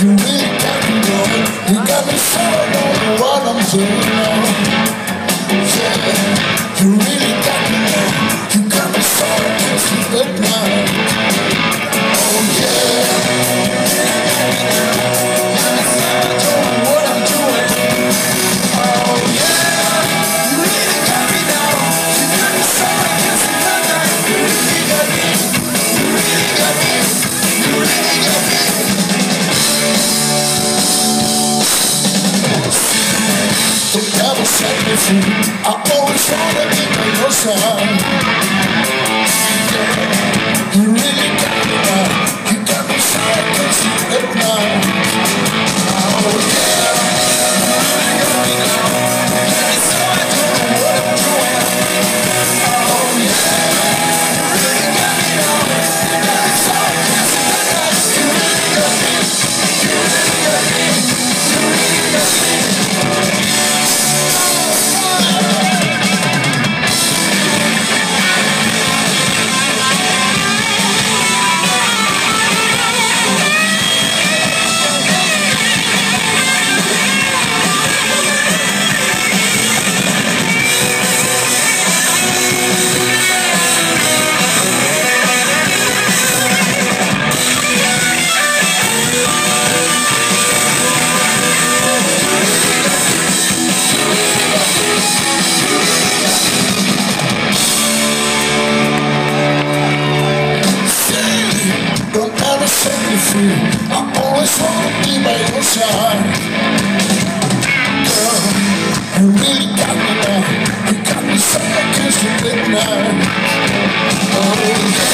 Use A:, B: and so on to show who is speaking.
A: You really got me going. You got me so know what I'm doing now. Yeah, you really The devil set me free. I always wanna be by your side. Yeah. You really got me now. You got me so I can't sleep at night. Oh yeah. Set me free. I always wanna be by your side. Girl, you really got me now. You got me so. Oh yeah,